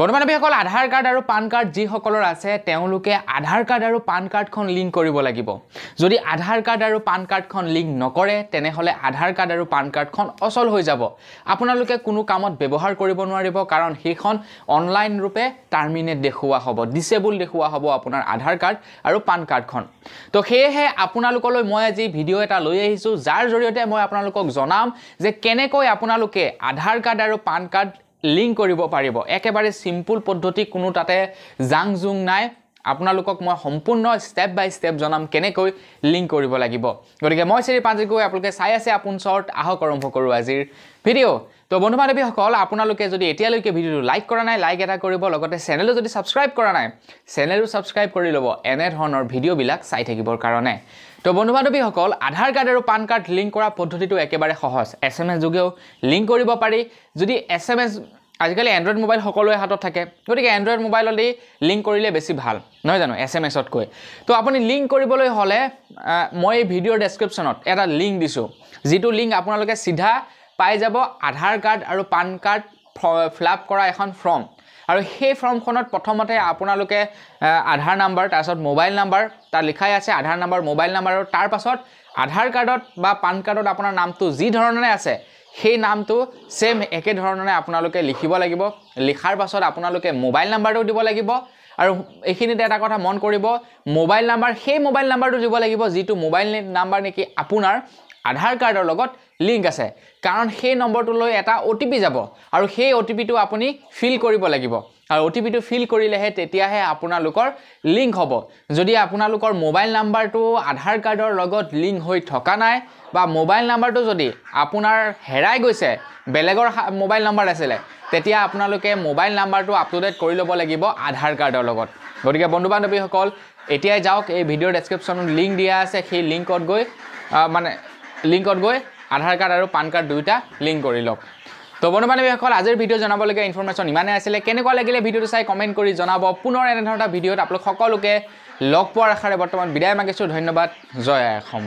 বৰ্তমান আমিসকল আধাৰ কাৰ্ড আৰু PAN card যিসকলৰ আছে তেওঁলোকে আধাৰ কাৰ্ড আৰু পান কাৰ্ডখন লিংক কৰিব লাগিব। যদি আধাৰ কাৰ্ড আৰু পান কাৰ্ডখন লিংক নকৰে তেনেহ'লে আধাৰ কাৰ্ড আৰু পান কাৰ্ডখন অচল হৈ যাব। আপোনালোকে কোনো কামত ব্যৱহাৰ কৰিব নোৱাৰিব কাৰণ সেইখন অনলাইন ৰূপে টাৰ্মিনেট দেখুওৱা হ'ব ডিচেবল দেখুওৱা হ'ব আপোনাৰ আধাৰ কাৰ্ড আৰু পান কাৰ্ডখন। তো সেয়েহে আপোনালোকলৈ মই আজি ভিডিঅ' এটা লৈ আহিছোঁ যাৰ জৰিয়তে মই আপোনালোকক জনাম যে কেনেকৈ আপোনালোকে আধাৰ কাৰ্ড আৰু পান কাৰ্ড লিংক কৰিব পাৰিব। একেবাৰে চিম্পুল পদ্ধতি কোনো তাতে জাং জুং নাই। আপোনালোকক মই সম্পূৰ্ণ ষ্টেপ বাই ষ্টেপ জনাম কেনেকৈ লিংক কৰিব লাগিব। গতিকে মই শ্ৰী পাঞ্জি গৈ আপোনালোকে চাই আছে আপোন চৰ্ট আহক আৰম্ভ কৰোঁ আজিৰ ভিডিঅ' তো বন্ধু বান্ধৱীসকল আপোনালোকে যদি এতিয়ালৈকে ভিডিঅ'টো লাইক কৰা নাই লাইক এটা কৰিব লগতে চেনেলো যদি ছাবস্ক্ৰাইব কৰা নাই চেনেলো ছাবস্ক্ৰাইব কৰি ল'ব এনেধৰণৰ ভিডিঅ'বিলাক চাই থাকিবৰ কাৰণে। তো বন্ধু বান্ধৱীসকল আধাৰ কাৰ্ড আৰু পান কাৰ্ড লিংক কৰা পদ্ধতিটো একেবাৰে সহজ। এছ এম এছ যোগেও লিংক কৰিব পাৰি। যদি এছ এম এছ আজিকালি এণ্ড্ৰইড মোবাইল সকলোৰে হাতত থাকে। গতিকে এণ্ড্ৰইড মোবাইলতেই লিংক কৰিলে বেছি ভাল। নহয় জানো? এছ এম এছতকৈ তো আপুনি লিংক কৰিবলৈ হ'লে মই এই ভিডিঅ'ৰ ডেছক্ৰিপশ্যনত এটা লিংক দিছোঁ। যিটো লিংক আপোনালোকে চিধা পাই যাব আধাৰ কাৰ্ড আৰু পান কাৰ্ড ফিল আপ কৰা এখন ফৰ্ম। আৰু সেই ফৰ্মখনত প্ৰথমতে আপোনালোকে আধাৰ নাম্বাৰ তাৰপিছত মোবাইল নাম্বাৰ তাত লিখাই আছে আধাৰ নাম্বাৰ মোবাইল নাম্বাৰ আৰু তাৰ পাছত আধাৰ কাৰ্ডত বা পান কাৰ্ডত আপোনাৰ নামটো যি ধৰণে আছে সেই নামটো ছেম একেধৰণে আপোনালোকে লিখিব লাগিব। লিখাৰ পাছত আপোনালোকে মোবাইল নাম্বাৰটো দিব লাগিব আৰু এইখিনিতে এটা কথা মন কৰিব মোবাইল নাম্বাৰ সেই মোবাইল নাম্বাৰটো দিব লাগিব যিটো মোবাইল নাম্বাৰ নেকি আপোনাৰ আধাৰ কাৰ্ডৰ লগত লিংক আছে। কাৰণ সেই নম্বৰটোলৈ এটা অ' টি পি যাব আৰু সেই অ' টি পিটো আপুনি ফিল কৰিব লাগিব। আৰু অ' টি পিটো ফিল কৰিলেহে তেতিয়াহে আপোনালোকৰ লিংক হ'ব। যদি আপোনালোকৰ মোবাইল নাম্বাৰটো আধাৰ কাৰ্ডৰ লগত লিংক হৈ থকা নাই বা মোবাইল নাম্বাৰটো যদি আপোনাৰ হেৰাই গৈছে বেলেগৰ মোবাইল নাম্বাৰ আছিলে তেতিয়া আপোনালোকে মোবাইল নাম্বাৰটো আপ টু ডেট কৰি ল'ব লাগিব আধাৰ কাৰ্ডৰ লগত। গতিকে বন্ধু বান্ধৱীসকল এতিয়াই যাওক এই ভিডিঅ'ৰ ডেছক্ৰিপশ্যনত লিংক দিয়া আছে সেই লিংকত গৈ মানে লিংকত গৈ আধাৰ কাৰ্ড আৰু পান কাৰ্ড দুয়োটা লিংক কৰি লওক। তো বন্ধু বান্ধৱীসকল আজিৰ ভিডিঅ' জনাবলগীয়া ইনফৰ্মেশ্যন ইমানেই আছিলে। কেনেকুৱা লাগিলে ভিডিঅ'টো চাই কমেণ্ট কৰি জনাব? পুনৰ এনেধৰণৰ ভিডিঅ'ত আপোনালোক সকলোকে লগ পোৱাৰ আশাৰে বৰ্তমান বিদায় মাগিছোঁ। ধন্যবাদ। জয় অসম।